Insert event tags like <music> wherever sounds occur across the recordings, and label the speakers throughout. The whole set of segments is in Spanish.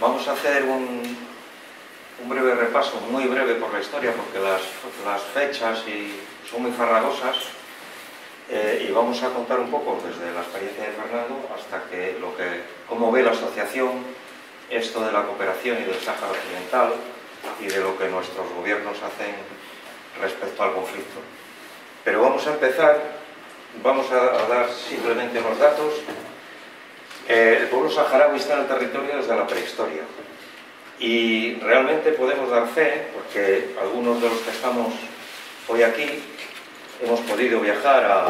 Speaker 1: vamos a hacer un, breve repaso, muy breve por la historia, porque las, fechas son muy farragosas, eh, y vamos a contar un poco desde la experiencia de Fernando hasta que lo que, cómo ve la asociación esto de la cooperación y del Sáhara Occidental y de lo que nuestros gobiernos hacen respecto al conflicto. Pero vamos a empezar, vamos a, a dar simplemente unos datos. Eh, el pueblo saharaui está en el territorio desde la prehistoria. Y realmente podemos dar fe, porque algunos de los que estamos hoy aquí hemos podido viajar a,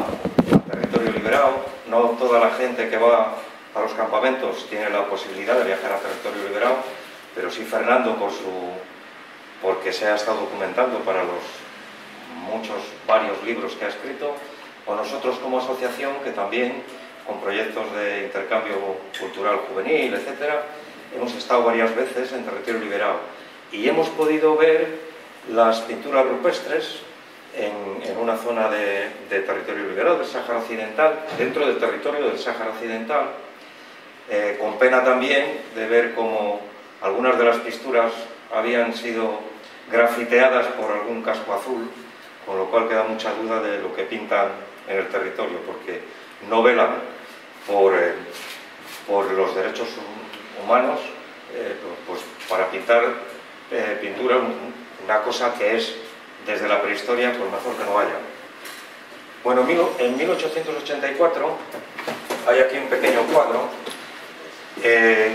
Speaker 1: territorio liberado, no toda la gente que va a los campamentos tiene la posibilidad de viajar a territorio liberado, pero sí Fernando por su, porque se ha estado documentando para los muchos, varios libros que ha escrito, o nosotros como asociación que también con proyectos de intercambio cultural juvenil, etcétera, hemos estado varias veces en territorio liberado y hemos podido ver las pinturas rupestres en, una zona de, territorio liberado del Sáhara Occidental, dentro del territorio del Sáhara Occidental, eh, con pena también de ver cómo algunas de las pinturas habían sido grafiteadas por algún casco azul, con lo cual queda mucha duda de lo que pintan en el territorio, porque no velan por, eh, por los derechos humanos eh, pues para pintar pintura una cosa que es desde la prehistoria, pues mejor que no vaya. Bueno, en 1884 hay aquí un pequeño cuadro. Eh,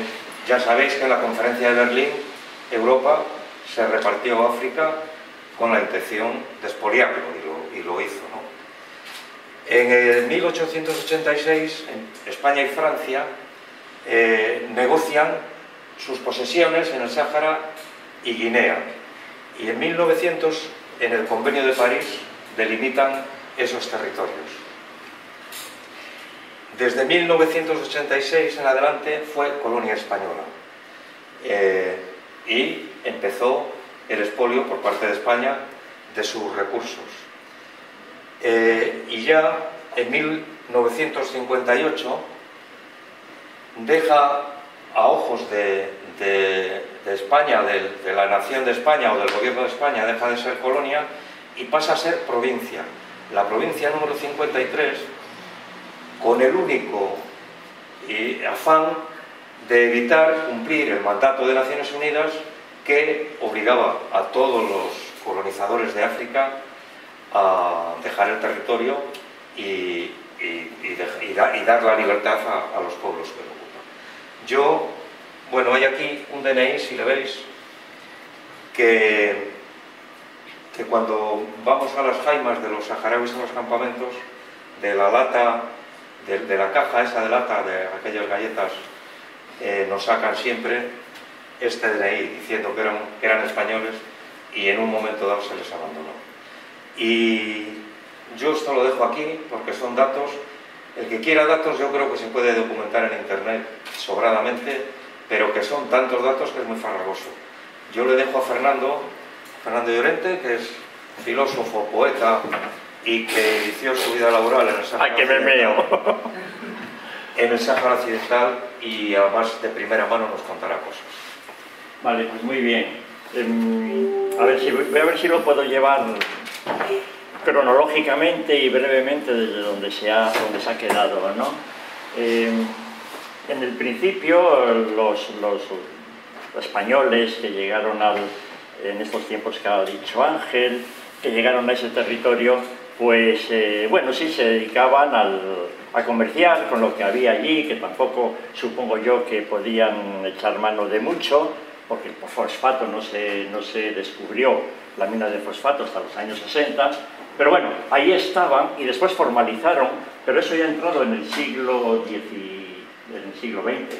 Speaker 1: ya sabéis que en la conferencia de Berlín, Europa se repartió África con la intención de expoliarlo y lo, hizo. En el 1886, España y Francia eh, negocian sus posesiones en el Sáhara y Guinea. Y en 1900 en el Convenio de París delimitan esos territorios. Desde 1986 en adelante fue colonia española eh, y empezó el expolio por parte de España de sus recursos. Eh, y ya en 1958 deja a ojos de, España, de, la nación de España o del gobierno de España, deja de ser colonia y pasa a ser provincia. La provincia número 53, con el único afán de evitar cumplir el mandato de Naciones Unidas que obligaba a todos los colonizadores de África a dejar el territorio y, dar la libertad a, a los pueblos que lo ocupan. Yo bueno, hay aquí un DNI, si le veis, que, que cuando vamos a las jaimas de los saharauis en los campamentos, de la lata, de, la caja esa de lata de aquellas galletas, eh, nos sacan siempre este DNI diciendo que eran españoles y en un momento dado se les abandonó. Y yo esto lo dejo aquí porque son datos, el que quiera datos yo creo que se puede documentar en internet sobradamente pero que son tantos datos que es muy farragoso. Yo le dejo a Fernando, Fernando Llorente, que es filósofo, poeta y que inició su vida laboral en el Sáhara Occidental, en el Sáhara Occidental y además de primera mano nos contará cosas.
Speaker 2: Vale, pues muy bien. Em, a ver si, voy a ver si lo puedo llevar cronológicamente y brevemente desde donde se ha, donde se ha quedado, ¿no? Em, en el principio, los, españoles que llegaron al, en estos tiempos que ha dicho Ángel, que llegaron a ese territorio, pues eh, bueno, sí se dedicaban a comerciar con lo que había allí, que tampoco supongo yo que podían echar mano de mucho, porque el fosfato no se, no se descubrió, la mina de fosfato hasta los años 60, pero bueno, ahí estaban y después formalizaron, pero eso ya ha entrado en el siglo en el siglo XX.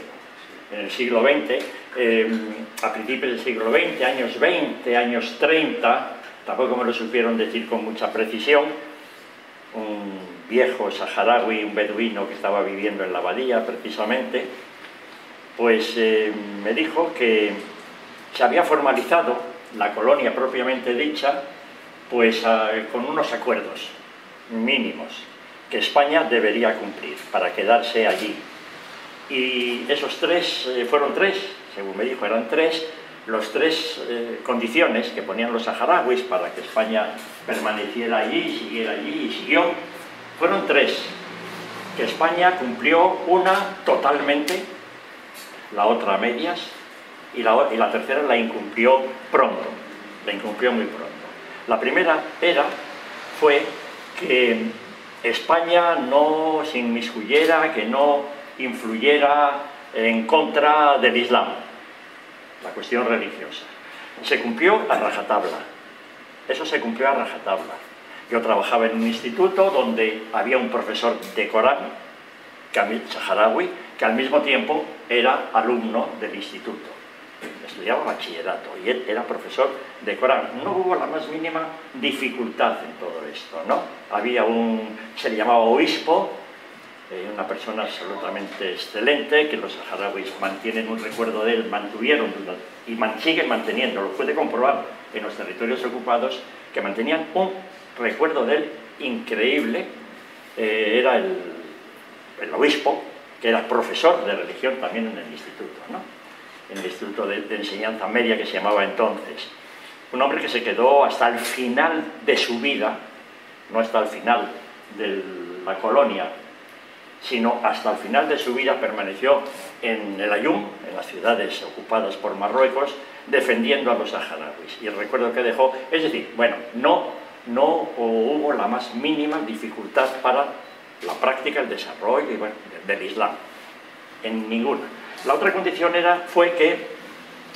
Speaker 2: En el siglo XX, em, a principios del siglo XX, años 20, años 30, tampoco me lo supieron decir con mucha precisión, un viejo saharaui, un beduino que estaba viviendo en la abadía precisamente, pues em, me dijo que se había formalizado la colonia propiamente dicha, pues con unos acuerdos mínimos que España debería cumplir para quedarse allí. Y esos tres, eh, fueron tres, según me dijo, eran tres, los tres eh, condiciones que ponían los saharauis para que España permaneciera allí, siguiera allí y siguió, fueron tres, que España cumplió una totalmente, la otra a medias, y la, tercera la incumplió pronto, la incumplió muy pronto. La primera era, fue que España no se inmiscuyera, que no influyera en contra del Islam, la cuestión religiosa. Se cumplió a rajatabla, eso se cumplió a rajatabla. Yo trabajaba en un instituto donde había un profesor de Corán, Saharaui, que al mismo tiempo era alumno del instituto estudiaba bachillerato y él era profesor de Corán. No hubo la más mínima dificultad en todo esto, ¿no? Había un, se le llamaba obispo, eh, una persona absolutamente excelente, que los saharauis mantienen un recuerdo de él, mantuvieron y siguen manteniendo, lo puede comprobar en los territorios ocupados, que mantenían un recuerdo de él increíble, eh, era el, el obispo, que era profesor de religión también en el instituto, ¿no? En el Instituto de, Enseñanza Media que se llamaba entonces. Un hombre que se quedó hasta el final de su vida, no hasta el final de la colonia, sino hasta el final de su vida permaneció en el Ayum, en las ciudades ocupadas por Marruecos, defendiendo a los saharauis. Y el recuerdo que dejó, es decir, bueno, no, no hubo la más mínima dificultad para la práctica, el desarrollo del Islam, en ninguna. La otra condición era, fue que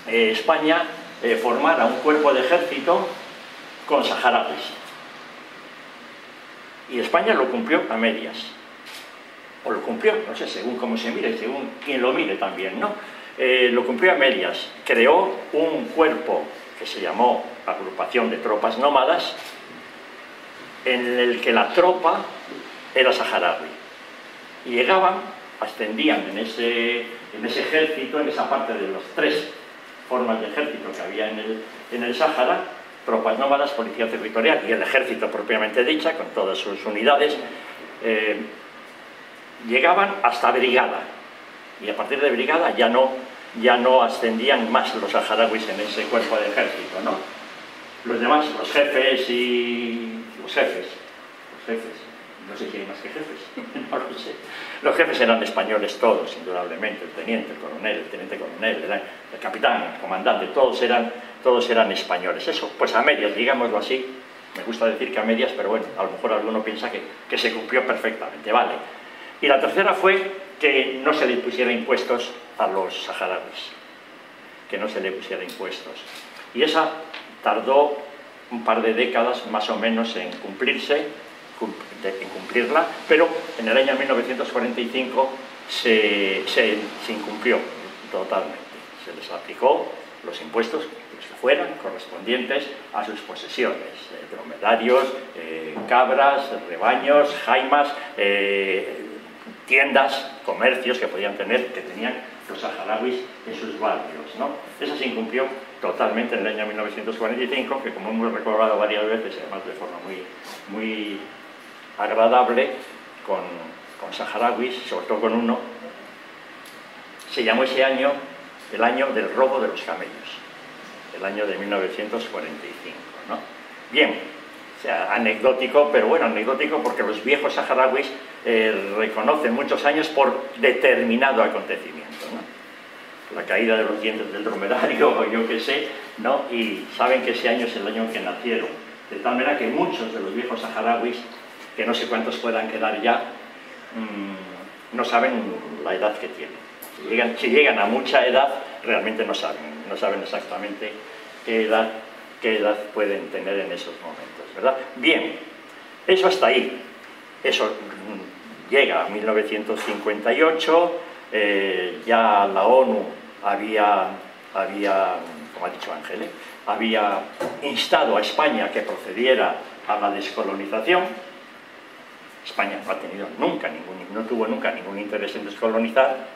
Speaker 2: eh, España eh, formara un cuerpo de ejército con saharauis. Y España lo cumplió a medias. O lo cumplió, no sé, según cómo se mire, según quien lo mire también, ¿no? Eh, lo cumplió a medias. Creó un cuerpo que se llamó Agrupación de Tropas Nómadas, en el que la tropa era saharaui. Y llegaban, ascendían en ese en ese ejército, en esa parte de las tres formas de ejército que había en el, en el Sáhara, tropas nómadas, policía territorial y el ejército propiamente dicha, con todas sus unidades, eh, llegaban hasta brigada. Y a partir de brigada ya no, ya no ascendían más los saharauis en ese cuerpo de ejército, ¿no? Los demás, los jefes y... los jefes, los jefes, no sé si hay más que jefes, <laughs> no lo sé. Los jefes eran españoles todos, indudablemente, el teniente, el coronel, el teniente coronel, el, capitán, el comandante, todos eran, todos eran españoles. Eso, pues a medias, digámoslo así, me gusta decir que a medias, pero bueno, a lo mejor alguno piensa que, que se cumplió perfectamente, vale. Y la tercera fue que no se le pusiera impuestos a los saharauis, que no se le pusiera impuestos. Y esa tardó un par de décadas más o menos en cumplirse, en cumplirla, pero en el año 1945 se, incumplió totalmente. Se les aplicó los impuestos que fueran correspondientes a sus posesiones, eh, dromedarios, eh, cabras, rebaños, jaimas, eh, tiendas, comercios que podían tener, que tenían los saharauis en sus barrios. ¿no? Eso se incumplió totalmente en el año 1945, que como hemos recordado varias veces, además de forma muy, muy agradable con, con saharauis, sobre todo con uno, se llamó ese año el año del robo de los camellos, el año de 1945. ¿no? Bien, o sea, anecdótico, pero bueno, anecdótico porque los viejos saharauis eh, reconocen muchos años por determinado acontecimiento. ¿no? La caída de los dientes del dromedario, <laughs> o yo qué sé, ¿no? y saben que ese año es el año en que nacieron. De tal manera que muchos de los viejos saharauis que no sé cuántos puedan quedar ya, mm, no saben la edad que tienen. Si llegan, si llegan, a mucha edad, realmente no saben, no saben exactamente qué edad, qué edad pueden tener en esos momentos, ¿verdad? Bien, eso hasta ahí. Eso mm, llega a 1958, eh, ya la ONU había, había, como ha dicho Ángel, ¿eh? había instado a España que procediera a la descolonización, España no ha tenido nunca ningún, no tuvo nunca ningún interés en descolonizar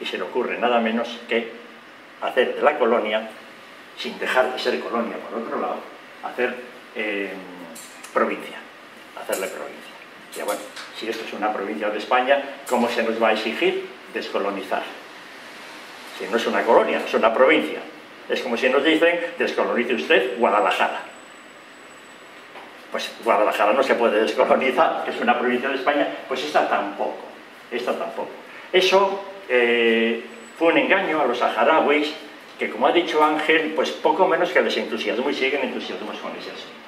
Speaker 2: y se le ocurre nada menos que hacer de la colonia, sin dejar de ser colonia por otro lado, hacer eh, provincia, hacerle provincia. Bueno, si esto es una provincia de España, ¿cómo se nos va a exigir descolonizar? que no es una colonia, es una provincia. Es como si nos dicen, descolonice usted Guadalajara. Pues Guadalajara no se puede descolonizar, que es una provincia de España, pues esta tampoco, esta tampoco. Eso eh, fue un engaño a los saharauis, que como ha dicho Ángel, pues poco menos que les entusiasmo y siguen entusiasmados con ese asunto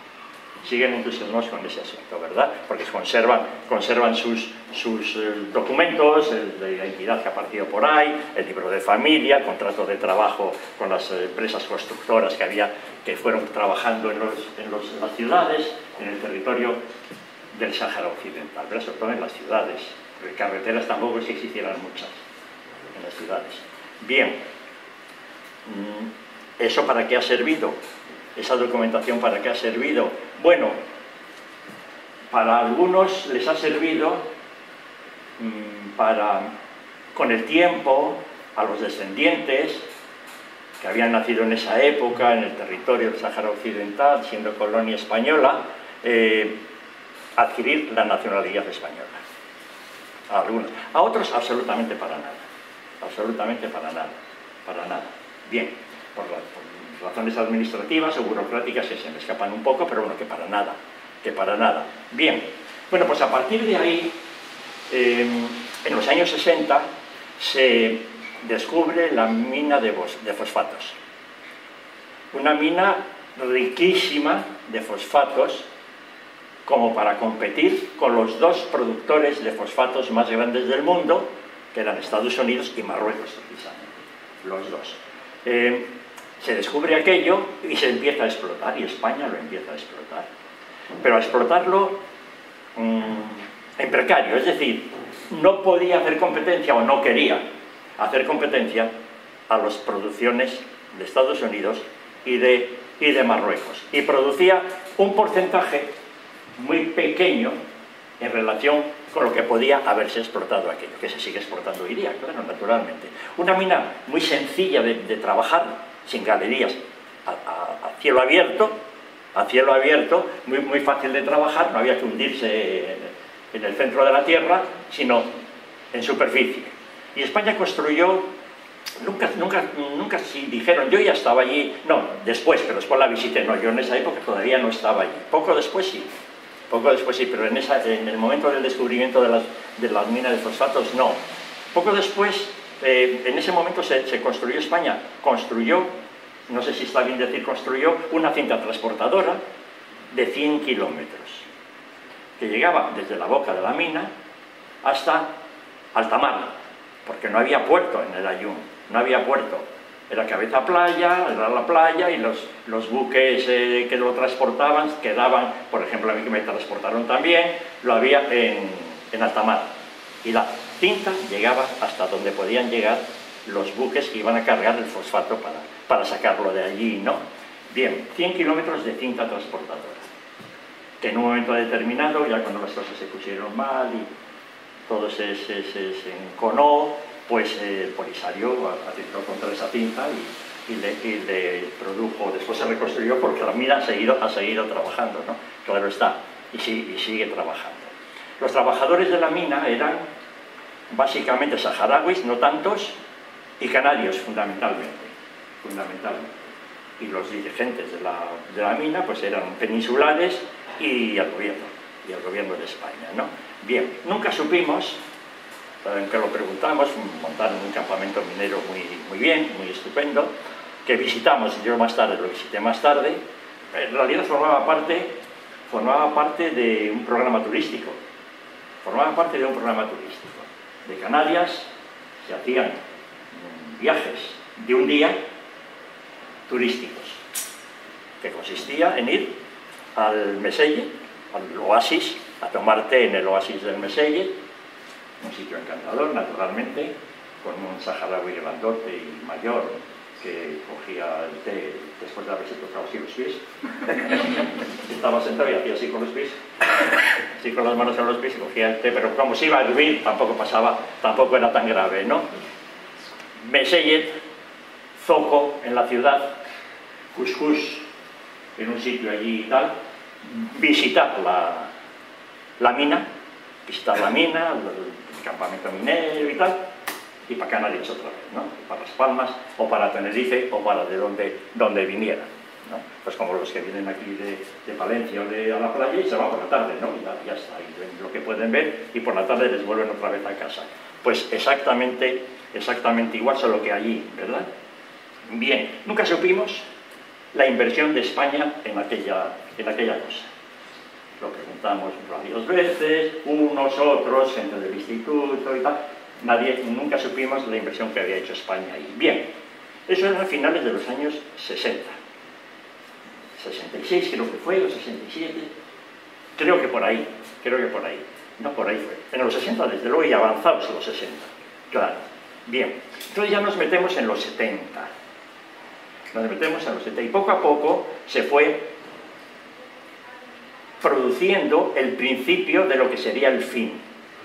Speaker 2: siguen entusiasmados con ese asunto, ¿verdad? Porque conservan, conservan sus, eh, documentos, el de identidad que ha partido por ahí, el libro de familia, el contrato de trabajo con las empresas constructoras que, había, que fueron trabajando en, los, en las ciudades, en el territorio del Sáhara Occidental, ¿verdad? sobre todo en las ciudades, porque carreteras tampoco que existieran muchas en las ciudades. Bien, mm, ¿eso para qué ha servido? esa documentación para qué ha servido. Bueno, para algunos les ha servido mmm, para, con el tiempo, a los descendientes que habían nacido en esa época, en el territorio del Sáhara Occidental, siendo colonia española, eh, adquirir la nacionalidad española. A algunos. A otros absolutamente para nada. Absolutamente para nada. Para nada. Bien, por, razones administrativas o burocráticas que se me escapan un poco, pero bueno, que para nada, que para nada. Bien, bueno, pues a partir de ahí, eh, en los años 60, se descubre la mina de fosfatos. Una mina riquísima de fosfatos como para competir con los dos productores de fosfatos más grandes del mundo, que eran Estados Unidos y Marruecos, precisamente, los dos. Eh, se descubre aquello y se empieza a explotar, y España lo empieza a explotar. Pero a explotarlo mmm, en precario, es decir, no podía hacer competencia o no quería hacer competencia a las producciones de Estados Unidos y de Marruecos. Y producía un porcentaje muy pequeño en relación con lo que podía haberse explotado aquello, que se sigue exportando hoy día, claro, naturalmente. Una mina muy sencilla de, de trabajar, sin galerías, a, a, a, cielo abierto, a cielo abierto, muy, muy fácil de trabajar, no había que hundirse en el centro de la tierra, sino en superficie. Y España construyó, nunca, nunca, nunca si dijeron, yo ya estaba allí, no, después, pero después la visité, no, yo en esa época todavía no estaba allí, poco después sí, poco después sí, pero en, esa, en el momento del descubrimiento de las, de las minas de fosfatos no. Poco después eh, en ese momento se, se, construyó España, construyó, no sé si está bien decir construyó, una cinta transportadora de 100 kilómetros, que llegaba desde la boca de la mina hasta alta porque no había puerto en el Ayun, no había puerto. Era cabeza playa, era la playa y los, los buques eh, que lo transportaban quedaban, por ejemplo, a mí que me transportaron también, lo había en, en alta mar. Y la cinta llegaba hasta donde podían llegar los buques que iban a cargar el fosfato para, para sacarlo de allí, ¿no? Bien, 100 kilómetros de cinta transportadora, que en un momento determinado, ya cuando las cosas se pusieron mal y todo se, se, se, se enconó, pues eh, el Polisario atentó contra esa cinta y, y, le, y, le, produjo, después se reconstruyó porque la mina ha seguido, ha seguido trabajando, ¿no? Claro está, y, y sigue trabajando. Los trabajadores de la mina eran básicamente saharauis, no tantos, y canarios fundamentalmente, fundamentalmente. Y los dirigentes de la, de la mina pues eran peninsulares y el gobierno, y el gobierno de España, ¿no? Bien, nunca supimos, en que lo preguntamos, montaron un campamento minero muy, muy bien, muy estupendo, que visitamos, yo más tarde lo visité más tarde, en realidad formaba parte, formaba parte de un programa turístico, formaba parte de un programa turístico. De Canarias se hacían viajes de un día turísticos, que consistía en ir al Meselle, al oasis, a tomar té en el oasis del Meselle, un sitio encantador, naturalmente, con un saharaui grandote y mayor que cogía el té después de haberse tocado así los pies. <laughs> Estaba sentado y hacía así con los pies, así con las manos en los pies y cogía el té, pero como se iba a hervir tampoco pasaba, tampoco era tan grave, ¿no? Mesellet, Zoco en la ciudad, Cuscus en un sitio allí y tal, visitar la, la mina, visitar la mina, campamento minero y tal, y para Canarias otra vez, ¿no? para Las Palmas, o para Tenerife, o para de donde, donde vinieran. ¿no? Pues como los que vienen aquí de, de, Palencia o de a la playa y se van por la tarde, ¿no? Ya, ya está, y ven lo que pueden ver y por la tarde les vuelven otra vez a casa. Pues exactamente, exactamente igual, solo que allí, ¿verdad? Bien, nunca supimos la inversión de España en aquella, en aquella cosa. Lo preguntamos varias veces, unos, otros, gente del instituto y tal. Nadie, nunca supimos la inversión que había hecho España ahí. Bien, eso era a finales de los años 60. 66 creo que fue, o 67. Creo que por ahí, creo que por ahí. No, por ahí fue. En los 60, desde luego, y avanzados los 60. Claro. Bien, entonces ya nos metemos en los 70 nos metemos en los 70 y poco a poco se fue produciendo el principio de lo que sería el fin,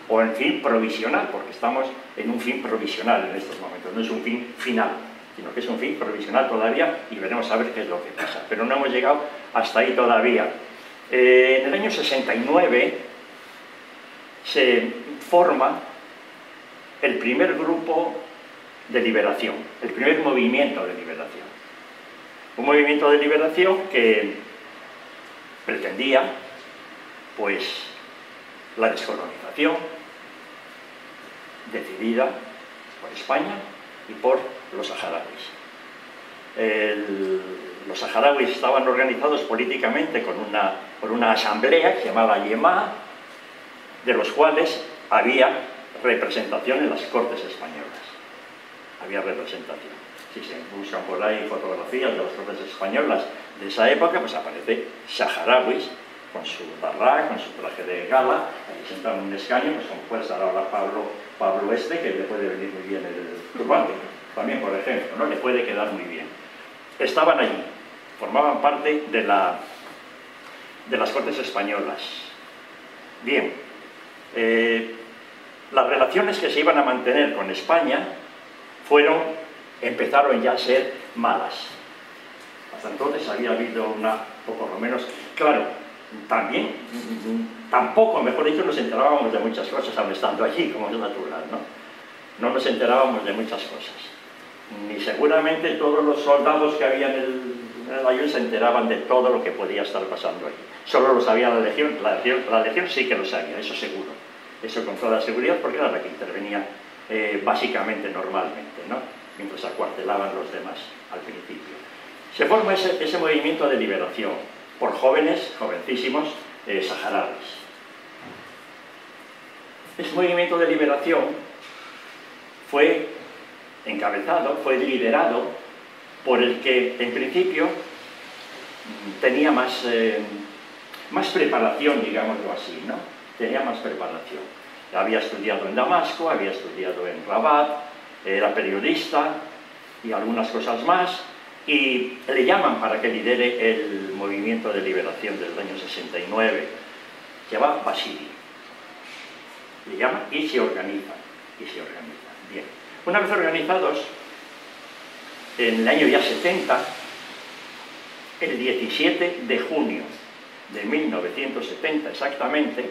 Speaker 2: o el fin provisional, porque estamos en un fin provisional en estos momentos, no es un fin final, sino que es un fin provisional todavía y veremos a ver qué es lo que pasa. Pero no hemos llegado hasta ahí todavía. Eh, en el año 69 se forma el primer grupo de liberación, el primer movimiento de liberación. Un movimiento de liberación que pretendía, pues, la descolonización decidida por España y por los saharauis. Los saharauis estaban organizados políticamente con una, por una asamblea que se llamaba Yema, de los cuales había representación en las Cortes Españolas. Había representación si se buscan por ahí fotografías de las tropas españolas de esa época, pues aparece saharauis con su barra, con su traje de gala, ahí sentado en un escaño, pues puede estar ahora Pablo, Pablo Este, que le puede venir muy bien el turbante, también por ejemplo, ¿no? le puede quedar muy bien. Estaban allí, formaban parte de, la, de las Cortes Españolas. Bien, eh, las relaciones que se iban a mantener con España fueron empezaron ya a ser malas. Hasta entonces había habido una, o por lo menos, claro, también, tampoco, mejor dicho, nos enterábamos de muchas cosas aún estando allí, como es natural, ¿no? No nos enterábamos de muchas cosas. Ni seguramente todos los soldados que había en el, se enteraban de todo lo que podía estar pasando allí. Solo lo sabía la legión, la legión, la legión sí que lo sabía, eso seguro. Eso con toda seguridad, porque era la que intervenía eh, básicamente normalmente, ¿no? mientras acuartelaban los demás al principio. Se forma ese, ese movimiento de liberación por jóvenes, jovencísimos, eh, saharauis. Ese movimiento de liberación fue encabezado, fue liderado por el que en principio tenía más, eh, más preparación, digámoslo así, ¿no? Tenía más preparación. Había estudiado en Damasco, había estudiado en Rabat, era periodista y algunas cosas más, y le llaman para que lidere el movimiento de liberación del año 69. Se llama Basili. Le llaman y se organiza. Y se organiza. Bien. Una vez organizados, en el año ya 70, el 17 de junio de 1970 exactamente,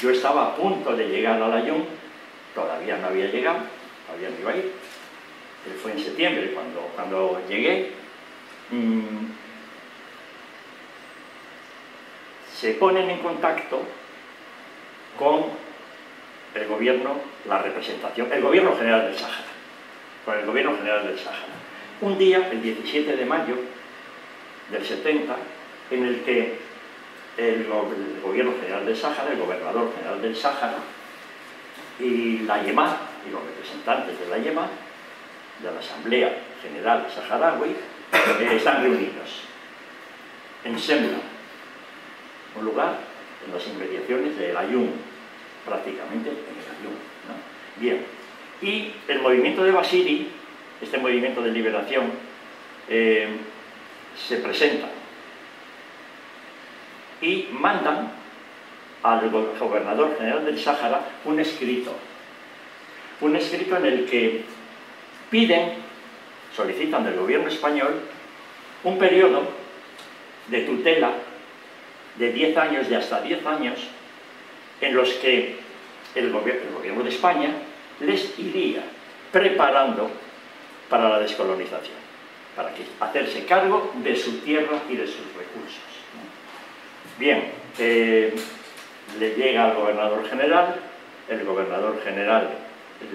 Speaker 2: yo estaba a punto de llegar a la Jung todavía no había llegado, todavía no iba a ir. Fue en septiembre cuando, cuando llegué. Mm, se ponen en contacto con el gobierno, la representación, el gobierno general del Sáhara, con el gobierno general del Sáhara. Un día, el 17 de mayo del 70, en el que el, gobierno general del Sáhara, el gobernador general del Sáhara, y la YEMA, y los representantes de la YEMA, de la Asamblea General Saharaui, eh, están reunidos en Semla, un lugar en las inmediaciones del Ayun, prácticamente en el Ayun. Bien, y el movimiento de Basiri, este movimiento de liberación, eh, se presenta y mandan al gobernador general del Sáhara un escrito, un escrito en el que piden, solicitan del gobierno español, un periodo de tutela de 10 años, de hasta 10 años, en los que el, gobierno, de España les iría preparando para la descolonización, para que, hacerse cargo de su tierra y de sus recursos. Bien, eh, le llega al gobernador general, el gobernador general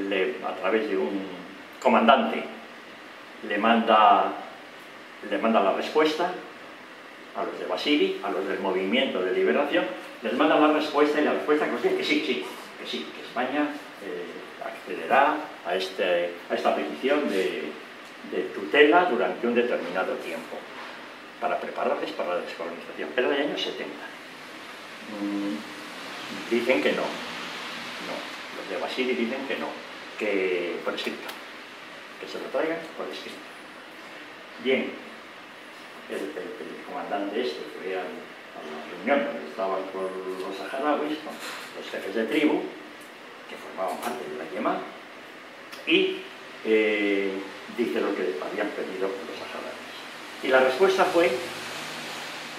Speaker 2: le, a través de un comandante le manda, le manda la respuesta a los de Basili, a los del movimiento de liberación, les manda la respuesta y la respuesta que, que sí, sí, que sí, que España eh, accederá a, este, a esta petición de, de tutela durante un determinado tiempo para prepararles para la descolonización. Pero de años 70. Mm, dicen que no. No. Los de Basili dicen que no. Que por escrito. Que se lo traigan por escrito. Bien. El, comandante este fue a, la reunión donde estaban con los saharauis, los jefes de tribu, que formaban parte de la Yema, y eh, dice lo que habían pedido los saharauis. Y la respuesta fue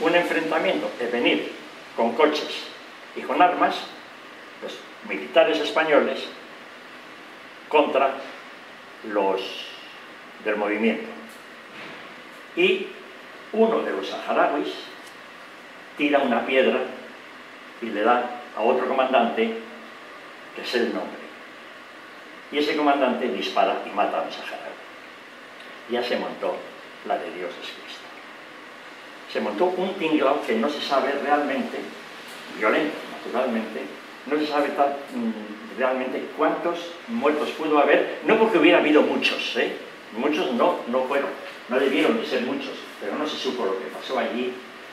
Speaker 2: un enfrentamiento de venir con coches y con armas, los militares españoles, contra los del movimiento. Y uno de los saharauis tira una piedra y le da a otro comandante, que es el nombre. Y ese comandante dispara y mata a un saharaui. Ya se montó la de Dios es Cristo. Se montó un tinglao que no se sabe realmente, violento naturalmente, no se sabe tal, mm, realmente cuántos muertos pudo haber, no porque hubiera habido muchos, ¿eh? muchos no, no fueron, no debieron de ser muchos, pero no se supo lo que pasó allí,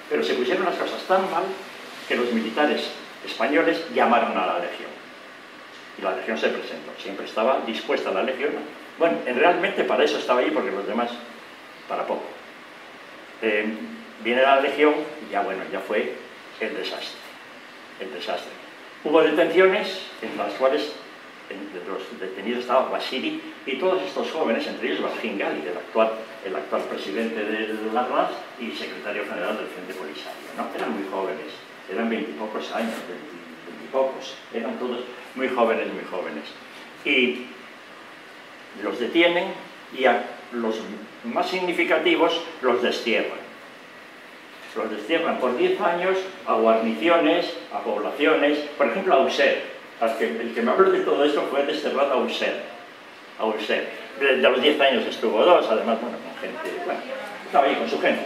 Speaker 2: pero se pusieron las cosas tan mal que los militares españoles llamaron a la legión. Y la legión se presentó, siempre estaba dispuesta la legión. Bueno, en realmente para eso estaba allí, porque los demás, para poco. Eh, viene la legión y ya bueno, ya fue el desastre. El desastre. Hubo detenciones en las cuales entre los detenidos estaba Basiri y todos estos jóvenes, entre ellos Barjingali, el actual, el actual presidente de la RAS y secretario general del Frente Polisario. ¿no? Eran muy jóvenes, eran veintipocos años, veintipocos, eran todos muy jóvenes, muy jóvenes. Y los detienen y a los más significativos los destierran. Los destierran por 10 años a guarniciones, a poblaciones, por ejemplo a User. El que me habló de todo esto fue desterrado a User. A User. De los 10 años estuvo dos, además, bueno, con gente, bueno, estaba ahí con su gente.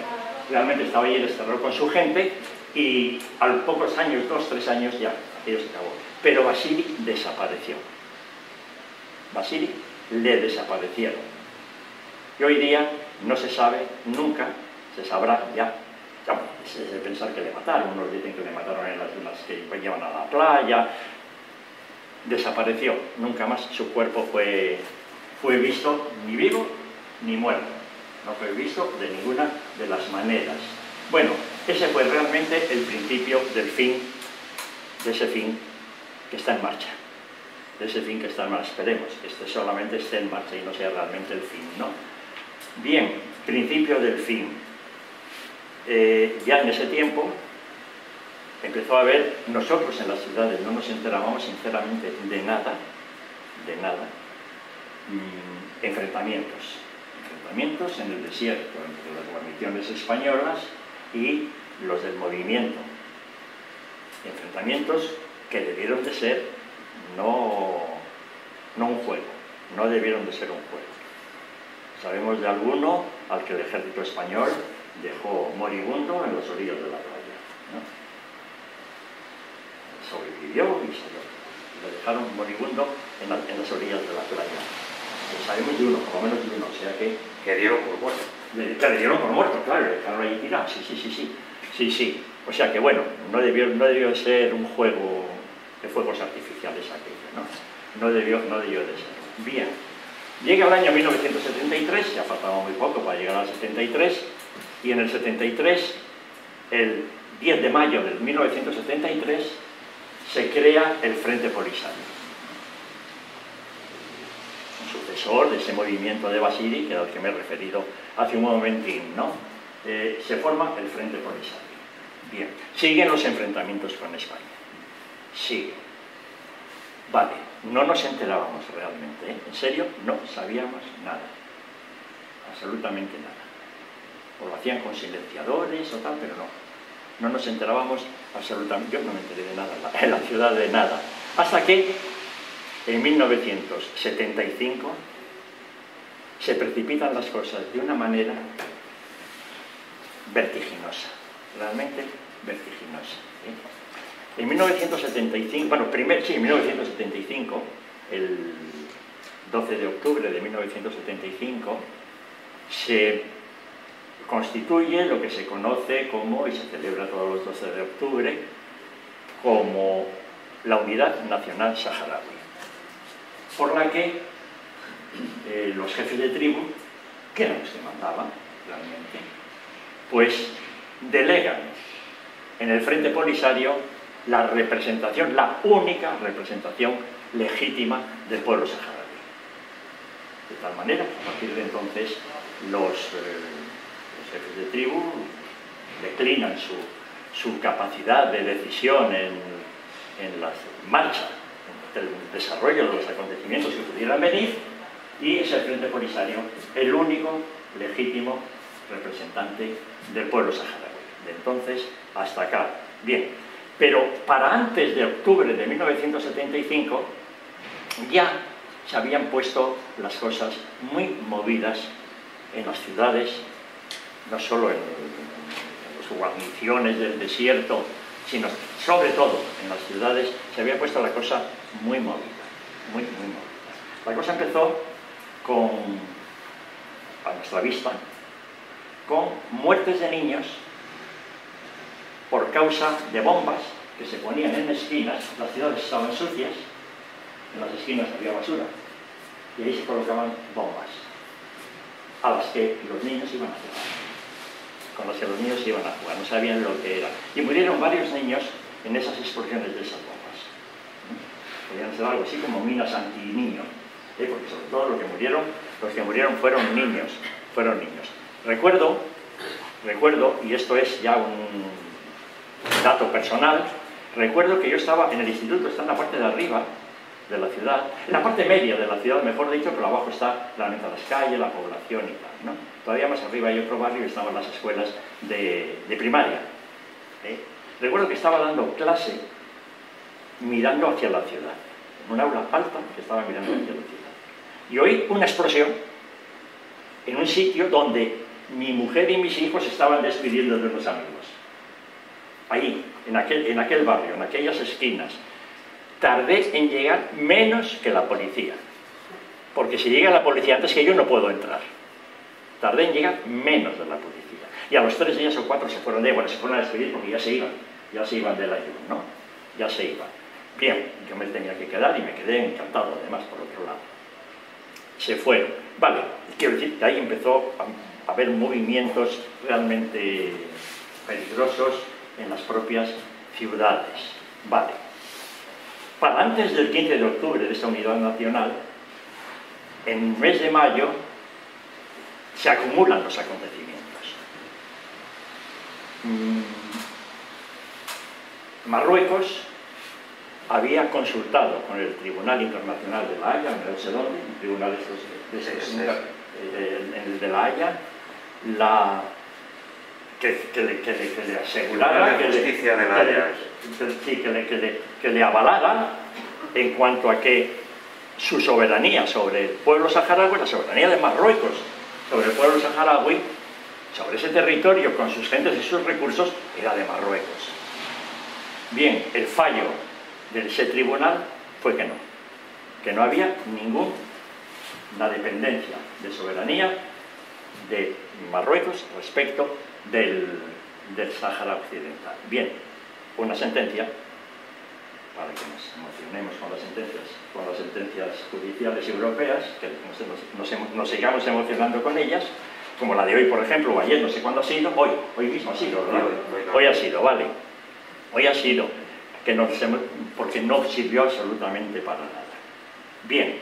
Speaker 2: Realmente estaba ahí desterrado con su gente y a los pocos años, dos, tres años ya, aquello se acabó. Pero Basili desapareció. Basili le desaparecieron. Y hoy día no se sabe, nunca se sabrá ya. Es de pensar que le mataron, unos dicen que le mataron en las, las que llevan a la playa. Desapareció, nunca más su cuerpo fue, fue visto ni vivo ni muerto. No fue visto de ninguna de las maneras. Bueno, ese fue realmente el principio del fin, de ese fin que está en marcha. De ese fin que está en marcha. Esperemos que este solamente esté en marcha y no sea realmente el fin, ¿no? Bien, principio del fin. Eh, ya en ese tiempo empezó a haber, nosotros en las ciudades no nos enterábamos sinceramente de nada, de nada, mm, enfrentamientos. Enfrentamientos en el desierto entre las guarniciones españolas y los del movimiento. Enfrentamientos que debieron de ser no, no un juego, no debieron de ser un juego. Sabemos de alguno al que el ejército español dejó moribundo en los orillos de la playa. Sobrevivió y salió. Lo dejaron moribundo en, la, en, las orillas de la playa. Pero sabemos de uno, por lo menos de uno, o sea que...
Speaker 1: Que dieron por muerto.
Speaker 2: Le, le dieron por muerto, claro, le dejaron ahí tirado, sí, sí, sí, sí. Sí, sí. O sea que bueno, no debió, no debió ser un juego de fuegos artificiales aquello, ¿no? No debió, no debió de ser. Bien. Llega el año 1973, ya faltaba muy poco para llegar al 73, y en el 73, el 10 de mayo del 1973, se crea el Frente Polisario. Un sucesor de ese movimiento de Basili, que al que me he referido hace un momentín, ¿no? Eh, se forma el Frente Polisario. Bien, siguen los enfrentamientos con España. Sigue. Vale, no nos enterábamos realmente, ¿eh? en serio, no sabíamos nada, absolutamente nada. O lo hacían con silenciadores o tal, pero no, no nos enterábamos absolutamente, yo no me enteré de nada en la ciudad de nada, hasta que en 1975 se precipitan las cosas de una manera vertiginosa, realmente vertiginosa. En 1975, bueno, primer, sí, en 1975, el 12 de octubre de 1975, se constituye lo que se conoce como, y se celebra todos los 12 de octubre, como la Unidad Nacional Saharaui, por la que eh, los jefes de tribu, que eran los que mandaban realmente, pues delegan en el Frente Polisario la representación, la única representación legítima del pueblo saharaui. De tal manera, a partir de entonces, los, eh, jefes de tribu declinan su, capacidad de decisión en, en la marcha, en el desarrollo de los acontecimientos que pudieran venir, y es el Frente Polisario el único legítimo representante del pueblo saharaui. De entonces hasta acá. Bien, pero para antes de octubre de 1975 ya se habían puesto las cosas muy movidas en las ciudades, no solo en, las guarniciones del desierto, sino sobre todo en las ciudades se había puesto la cosa muy movida, muy, muy movida. La cosa empezó con, a nuestra vista, con muertes de niños por causa de bombas que se ponían en esquinas, las ciudades estaban sucias, en las esquinas había basura, y ahí se colocaban bombas, a las que los niños iban a jugar, con las que los niños iban a jugar, no sabían lo que era. Y murieron varios niños en esas explosiones de esas bombas. Podían ser algo así como minas anti-niños porque sobre todo los que murieron, los que murieron fueron niños, fueron niños. Recuerdo, recuerdo, y esto es ya un dato personal, recuerdo que yo estaba en el instituto, está en la parte de arriba de la ciudad, en la parte media de la ciudad, mejor dicho, pero abajo está la las calles, la población y tal, ¿no? Todavía más arriba hay otro barrio y estaban las escuelas de, primaria. ¿eh? Recuerdo que estaba dando clase mirando hacia la ciudad, en un aula alta que estaba mirando hacia la ciudad y oí una explosión en un sitio donde mi mujer y mis hijos estaban despidiendo de los amigos. Ahí, en aquel, en aquel barrio, en aquellas esquinas. Tardé en llegar menos que la policía. Porque si llega la policía antes que yo no puedo entrar. Tardé en llegar menos de la policía. Y a los tres días o cuatro se fueron de, bueno, se fueron a despedir porque ya se iban. Ya se iban del ayuno, ¿no? Ya se iban. Bien, yo me tenía que quedar y me quedé encantado además por otro lado se fueron. Vale, quiero decir que ahí empezó a haber movimientos realmente peligrosos en las propias ciudades. Vale. Para antes del 15 de octubre de esta unidad nacional, en el mes de mayo se acumulan los acontecimientos. Mm, Marruecos había consultado con el Tribunal Internacional de La Haya, no sé dónde, el Tribunal de, de, de, La Haya, la, que, que, le, que, le, asegurara,
Speaker 1: le,
Speaker 2: que, le, avalara en cuanto a que su soberanía sobre el pueblo saharaui, la soberanía de Marruecos sobre el pueblo saharaui, sobre ese territorio con sus gentes y sus recursos, era de Marruecos. Bien, el fallo de ese tribunal fue que no, que no había ninguna dependencia de soberanía de Marruecos respecto del, del Sáhara Occidental. Bien, una sentencia, para que nos emocionemos con las sentencias, con las sentencias judiciales europeas, que nos, sigamos emocionando con ellas, como la de hoy, por ejemplo, o ayer, no sé cuándo ha sido, hoy, hoy mismo ha sido, ¿verdad? hoy ha sido, vale. Hoy ha sido que porque no sirvió absolutamente para nada. Bien,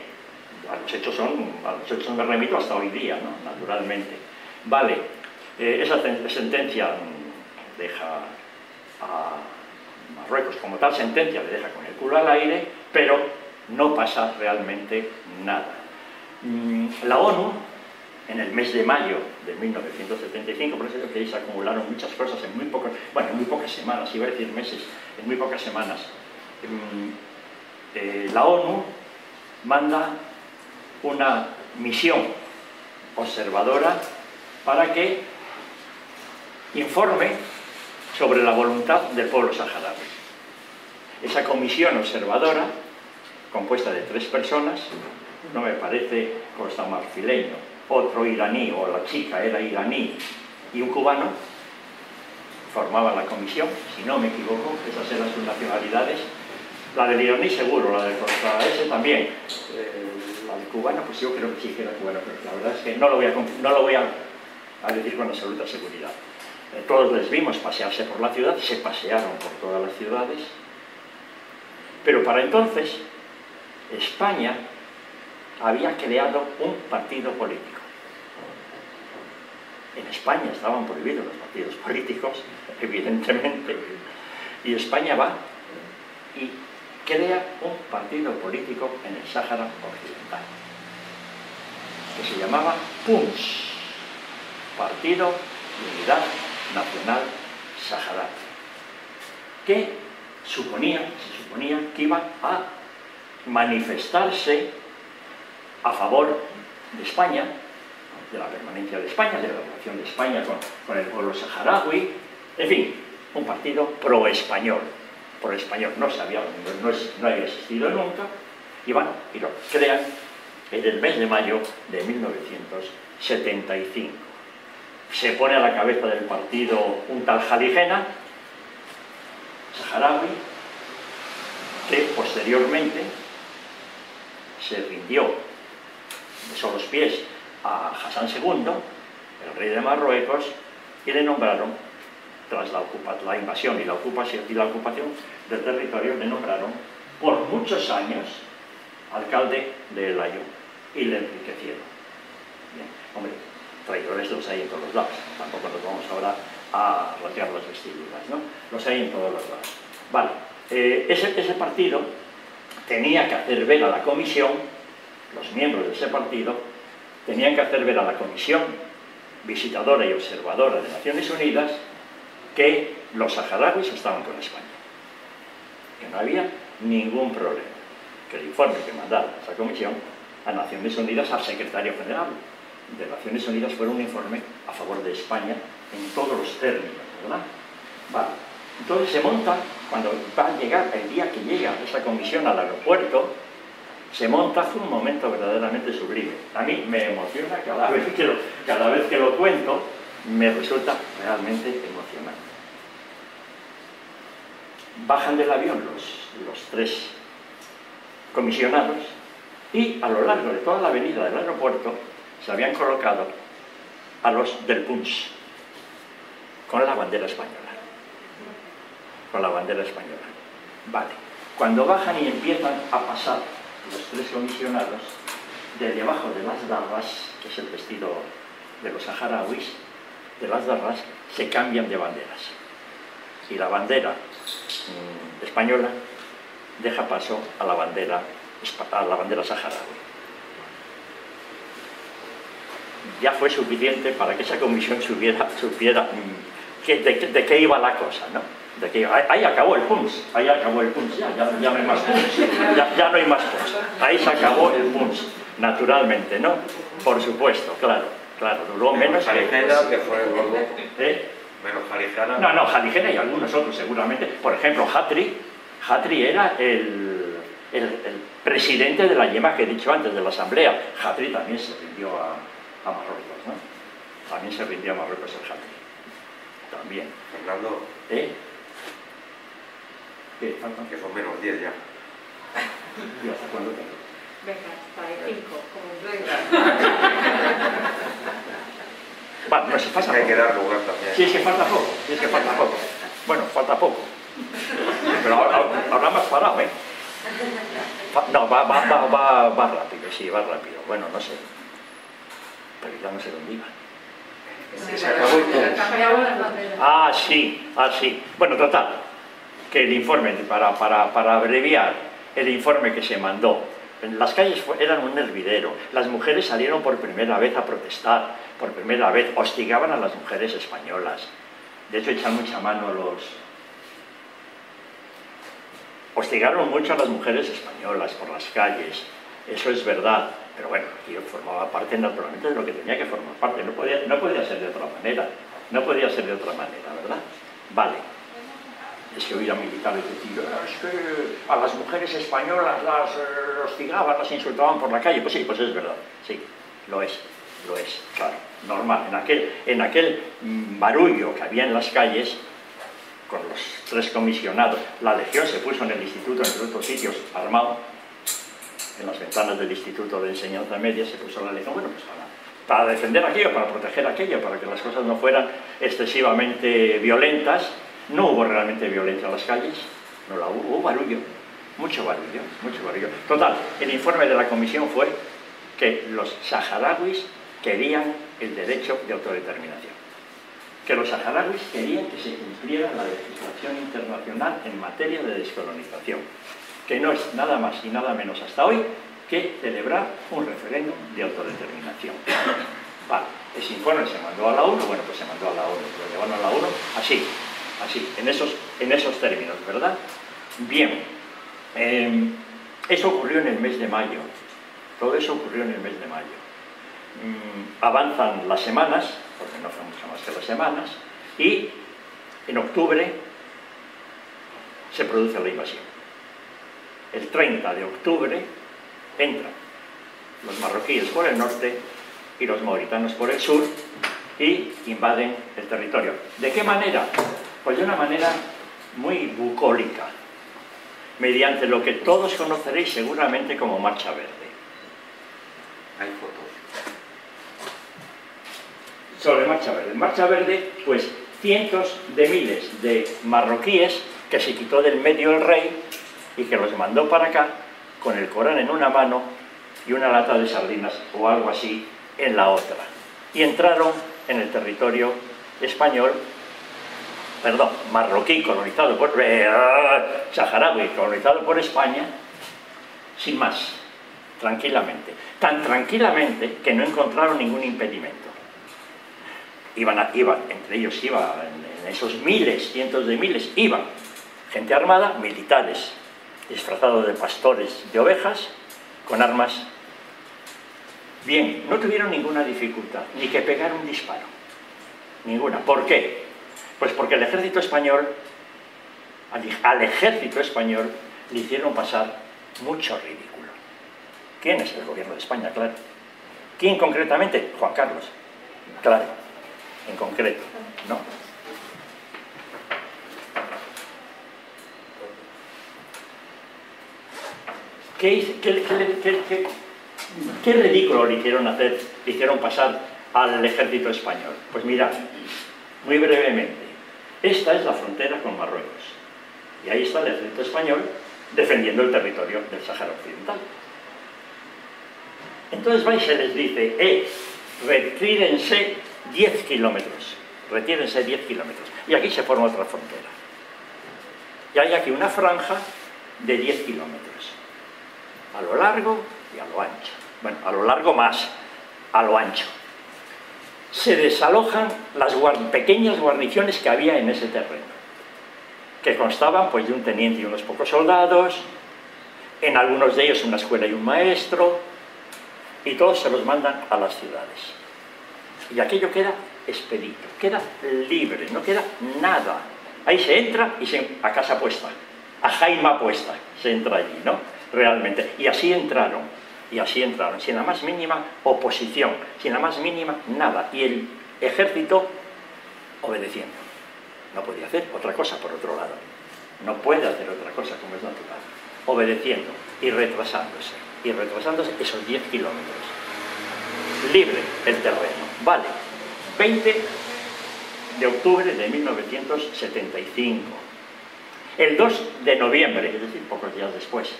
Speaker 2: a los hechos, son, a los hechos me remito hasta hoy día, ¿no? naturalmente. Vale, eh, esa sentencia deja a Marruecos como tal sentencia, le deja con el culo al aire, pero no pasa realmente nada. Mm, la ONU, en el mes de mayo de 1975, por eso es que se acumularon muchas cosas en muy pocas, bueno, en muy pocas semanas, iba a decir meses, en muy pocas semanas. Mm, eh, la ONU manda una misión observadora para que informe sobre la voluntad del pueblo saharaui. Esa comisión observadora, compuesta de tres personas, no me parece costa marfileño, otro iraní, o la chica era iraní, y un cubano, formaban la comisión, si no me equivoco, esas eran sus nacionalidades, la del iraní seguro, la del costa ese también, eh, la del cubano, pues yo creo que sí que era cubano, pero la verdad es que no lo voy a, no lo voy a, a decir con absoluta seguridad. Eh, todos les vimos pasearse por la ciudad, se pasearon por todas las ciudades, pero para entonces España había creado un partido político. En España estaban prohibidos los partidos políticos, <laughs> evidentemente, y España va y crea un partido político en el Sáhara Occidental, que se llamaba PUNS, Partido de Unidad Nacional Saharaui, que suponía, se suponía que iba a manifestarse a favor de España, de la permanencia de España, de la relación de España con, el pueblo saharaui, en fin, un partido pro-español. Pro-español no, se había, no, no había existido nunca, y van y lo crean en el mes de mayo de 1975. Se pone a la cabeza del partido un tal Jaligena, saharaui, que posteriormente se rindió besó los pies a Hassan II, el rey de Marruecos, y le nombraron, tras la, la invasión y la, ocupación, y la ocupación del territorio, le nombraron por muchos años alcalde de El y le enriquecieron. Bien. Hombre, traidores los hay en todos los lados, tampoco nos vamos ahora a rotear las vestiduras, ¿no? Los hay en todos los lados. Vale, eh, ese, ese partido tenía que hacer ver a la comisión los miembros de ese partido tenían que hacer ver a la Comisión Visitadora y Observadora de Naciones Unidas que los saharauis estaban con España, que no había ningún problema, que el informe que mandara esa comisión a Naciones Unidas al secretario general de Naciones Unidas fuera un informe a favor de España en todos los términos, ¿verdad? Vale. Entonces se monta, cuando va a llegar, el día que llega esa comisión al aeropuerto, se monta, fue un momento verdaderamente sublime. A mí me emociona cada vez que lo, cuento, me resulta realmente emocionante. Bajan del avión los, los tres comisionados y a lo largo de toda la avenida del aeropuerto se habían colocado a los del Punch con la bandera española. Con la bandera española. Vale. Cuando bajan y empiezan a pasar los tres comisionados, de debajo de las darras, que es el vestido de los saharauis, de las darras, se cambian de banderas. Y la bandera mm, española deja paso a la bandera, saharaui. Ya fue suficiente para que esa comisión supiera, mm, de qué iba la cosa, ¿no? De que ahí acabó el punch, ahí acabó el punch, ya, ya, no hay más punch, ya, no hay más punch, ahí se acabó el punch, naturalmente, ¿no? Por supuesto, claro, claro, duró menos,
Speaker 1: menos que... fue
Speaker 2: el ¿Eh?
Speaker 1: Menos Jaligena.
Speaker 2: No, no, Jaligena y algunos otros seguramente. Por ejemplo, Hatri, Hatri era el, el, presidente de la yema que he dicho antes, de la asamblea. Hatri también se rindió a, a Marruecos, ¿no? También se rindió a Marruecos el Hatri. También.
Speaker 1: Fernando.
Speaker 2: ¿Eh?
Speaker 1: Que son menos 10 ya. <laughs>
Speaker 2: ¿Y hasta cuándo
Speaker 3: Venga, hasta el 5, como
Speaker 1: venga.
Speaker 2: Bueno, no, se falta
Speaker 1: Hay que dar lugar también.
Speaker 2: Sí, es que falta poco, sí, es que falta poco. <laughs> Bueno, falta poco. Pero ahora, ahora más parado, ¿eh? No, va, va, va, va, va rápido, sí, va rápido. Bueno, no sé. Pero ya no sé dónde iba.
Speaker 1: Se acabó el
Speaker 2: Ah, sí, ah, sí. Bueno, total que el informe, para, para, para abreviar, el informe que se mandó. Las calles eran un hervidero, las mujeres salieron por primera vez a protestar, por primera vez hostigaban a las mujeres españolas. De hecho, echan mucha mano a los... Hostigaron mucho a las mujeres españolas por las calles, eso es verdad, pero bueno, yo formaba parte naturalmente de lo que tenía que formar parte, no podía, no podía ser de otra manera, no podía ser de otra manera, ¿verdad? Vale. Es que oía militares decir, es que a las mujeres españolas las eh, hostigaban, las insultaban por la calle. Pues sí, pues es verdad, sí, lo es, lo es, claro, normal. En aquel, en aquel barullo que había en las calles, con los tres comisionados, la legión se puso en el instituto, en otros sitios, armado, en las ventanas del Instituto de Enseñanza Media se puso la legión, bueno, pues para, para defender aquello, para proteger aquello, para que las cosas no fueran excesivamente violentas, no hubo realmente violencia en las calles, no la hubo, hubo barullo, mucho barullo, mucho barullo. Total, el informe de la comisión fue que los saharauis querían el derecho de autodeterminación, que los saharauis querían que se cumpliera la legislación internacional en materia de descolonización, que no es nada más y nada menos hasta hoy que celebrar un referéndum de autodeterminación. Vale, ese informe se mandó a la ONU, bueno, pues se mandó a la ONU, lo llevaron a la ONU así, así, en esos, en esos términos, ¿verdad? Bien, eh, eso ocurrió en el mes de mayo, todo eso ocurrió en el mes de mayo. Mm, avanzan las semanas, porque no fue mucho más que las semanas, y en octubre se produce la invasión. El 30 de octubre entran los marroquíes por el norte y los mauritanos por el sur y invaden el territorio. ¿De qué manera? Pues de una manera muy bucólica, mediante lo que todos conoceréis seguramente como Marcha Verde.
Speaker 1: Hay fotos.
Speaker 2: Sobre Marcha Verde. Marcha Verde, pues cientos de miles de marroquíes que se quitó del medio el rey y que los mandó para acá con el Corán en una mano y una lata de sardinas o algo así en la otra. Y entraron en el territorio español perdón, marroquí colonizado por eh, saharaui colonizado por España, sin más, tranquilamente. Tan tranquilamente que no encontraron ningún impedimento. Iban, a, iban entre ellos iba, en, en esos miles, cientos de miles, iban gente armada, militares, disfrazados de pastores de ovejas, con armas. Bien, no tuvieron ninguna dificultad, ni que pegar un disparo. Ninguna. ¿Por qué? Pues porque el ejército español, al ejército español, le hicieron pasar mucho ridículo. ¿Quién es el gobierno de España? Claro. ¿Quién concretamente? Juan Carlos. Claro, en concreto, ¿no? ¿Qué, ridículo le hicieron hacer, le hicieron pasar al ejército español? Pues mirad, muy brevemente, esta es la frontera con Marruecos. Y ahí está el ejército español defendiendo el territorio del Sáhara Occidental. Entonces y les dice, eh, retírense 10 kilómetros, retírense 10 kilómetros. Y aquí se forma otra frontera. Y hay aquí una franja de 10 kilómetros, a lo largo y a lo ancho. Bueno, a lo largo más, a lo ancho se desalojan las pequeñas guarniciones que había en ese terreno, que constaban pues, de un teniente y unos pocos soldados, en algunos de ellos una escuela y un maestro, y todos se los mandan a las ciudades. Y aquello queda expedito, queda libre, no queda nada. Ahí se entra y se, a casa puesta, a Jaima puesta, se entra allí, ¿no? Realmente. Y así entraron y así entraron, sin la más mínima oposición, sin la más mínima nada. Y el ejército obedeciendo. No podía hacer otra cosa, por otro lado. No puede hacer otra cosa como es natural. Obedeciendo y retrasándose. Y retrasándose esos 10 kilómetros. Libre el terreno. Vale. 20 de octubre de 1975. El 2 de noviembre, es decir, pocos días después,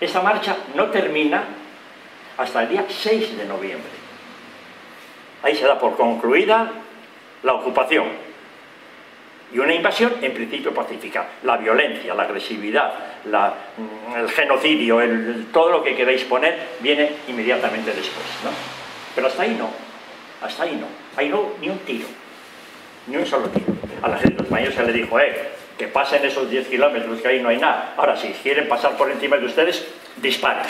Speaker 2: esta marcha no termina hasta el día 6 de noviembre. Ahí se da por concluida la ocupación. Y una invasión en principio pacífica. La violencia, la agresividad, mm, el genocidio, todo lo que queráis poner viene inmediatamente después. Pero hasta ahí no. Hasta ahí no. Ahí no ni un tiro. Ni un solo tiro. A la gente española se le dijo, eh, que pasen esos 10 kilómetros que ahí no hay nada. Ahora, si quieren pasar por encima de ustedes, disparen.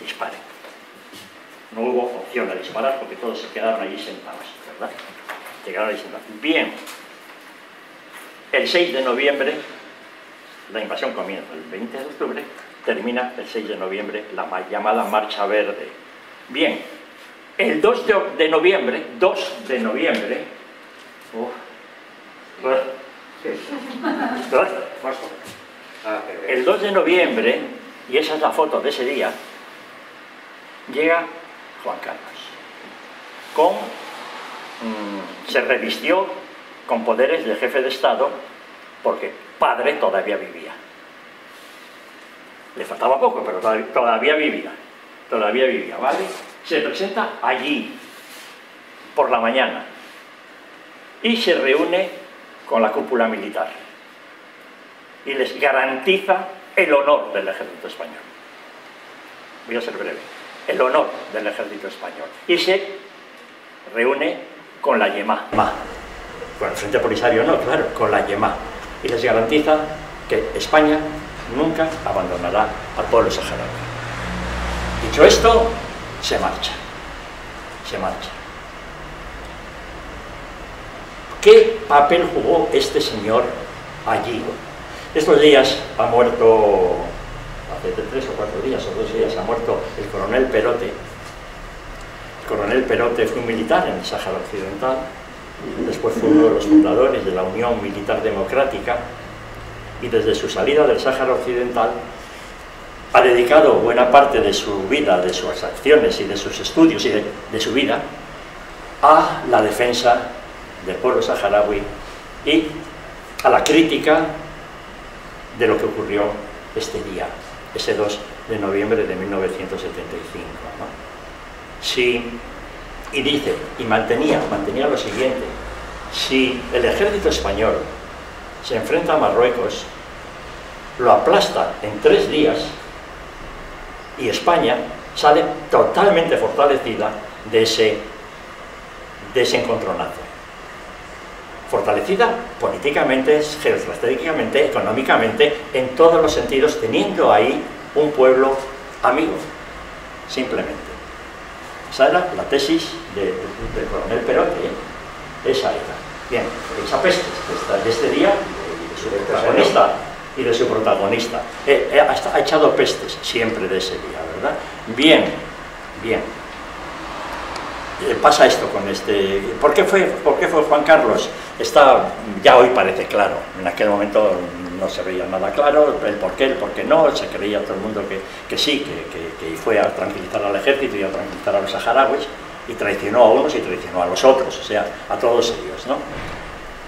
Speaker 2: Disparen. No hubo opción a disparar porque todos se quedaron allí sentados, ¿verdad? Llegaron allí sentados. Bien. El 6 de noviembre, la invasión comienza el 20 de octubre, termina el 6 de noviembre la llamada Marcha Verde. Bien, el 2 de, noviembre, 2 de noviembre, el 2 de noviembre, y esa es la foto de ese día, llega Juan Carlos. Con, mm, se revistió con poderes de jefe de Estado porque padre todavía vivía. Le faltaba poco, pero todavía vivía. Todavía vivía, ¿vale? Se presenta allí, por la mañana, y se reúne con la cúpula militar y les garantiza el honor del ejército español. Voy a ser breve. El honor del ejército español. Y se reúne con la YEMA. Con el Frente Polisario no, claro, con la YEMA. Y les garantiza que España nunca abandonará al pueblo saharaui. Dicho esto, se marcha. Se marcha. ¿Qué papel jugó este señor allí? Estos días ha muerto, hace tres o cuatro días o dos días, ha muerto el coronel Perote. El coronel Perote fue un militar en el Sáhara Occidental, después fue uno de los fundadores de la Unión Militar Democrática y desde su salida del Sáhara Occidental ha dedicado buena parte de su vida, de sus acciones y de sus estudios y de, su vida a la defensa del pueblo saharaui y a la crítica de lo que ocurrió este día, ese 2 de noviembre de 1975. Sí, y dice, y mantenía, mantenía lo siguiente, si el ejército español se enfrenta a Marruecos, lo aplasta en tres días y España sale totalmente fortalecida de ese, de fortalecida políticamente, geoestratégicamente, económicamente, en todos los sentidos, teniendo ahí un pueblo amigo, simplemente. Esa era la tesis del coronel Perón, ¿eh? esa era. Bien, esa peste de este día, de, su protagonista y de su protagonista, eh, eh, ha echado pestes siempre de ese día, ¿verdad? Bien, bien. Pasa esto con este... ¿Por qué, fue, ¿Por qué fue Juan Carlos? Está, ya hoy parece claro, en aquel momento no se veía nada claro, el por qué, el por qué no, se creía todo el mundo que, sí, que, fue a tranquilizar al ejército y a tranquilizar a los saharauis, y traicionó a unos y traicionó a los otros, o sea, a todos ellos, ¿no?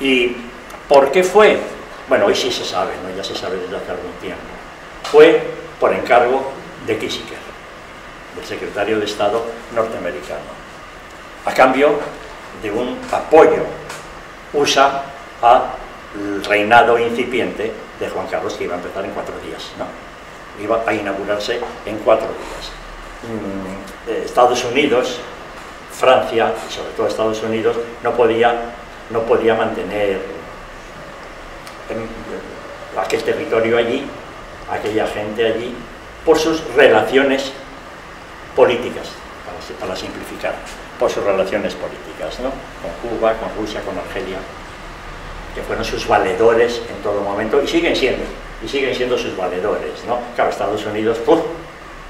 Speaker 2: ¿Y por qué fue? Bueno, hoy sí se sabe, ¿no? ya se sabe desde hace algún tiempo. Fue por encargo de Kissinger, del secretario de Estado norteamericano, a cambio de un apoyo usa al reinado incipiente de Juan Carlos, que iba a empezar en cuatro días, ¿no? Iba a inaugurarse en cuatro días. Mm, eh, Estados Unidos, Francia, y sobre todo Estados Unidos, no podía, no podía mantener aquel territorio allí, aquella gente allí, por sus relaciones políticas, para simplificar por sus relaciones políticas, ¿no? con Cuba, con Rusia, con Argelia, que fueron sus valedores en todo momento y siguen siendo, y siguen siendo sus valedores. ¿no? Claro, Estados Unidos,